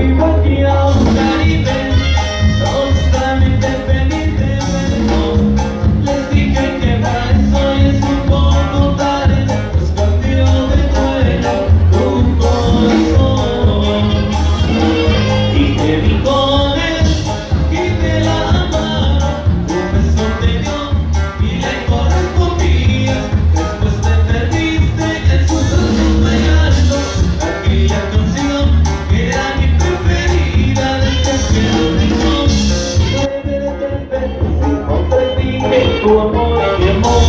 Happy birthday, tu amor y mi amor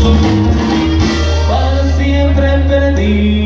para siempre perdido.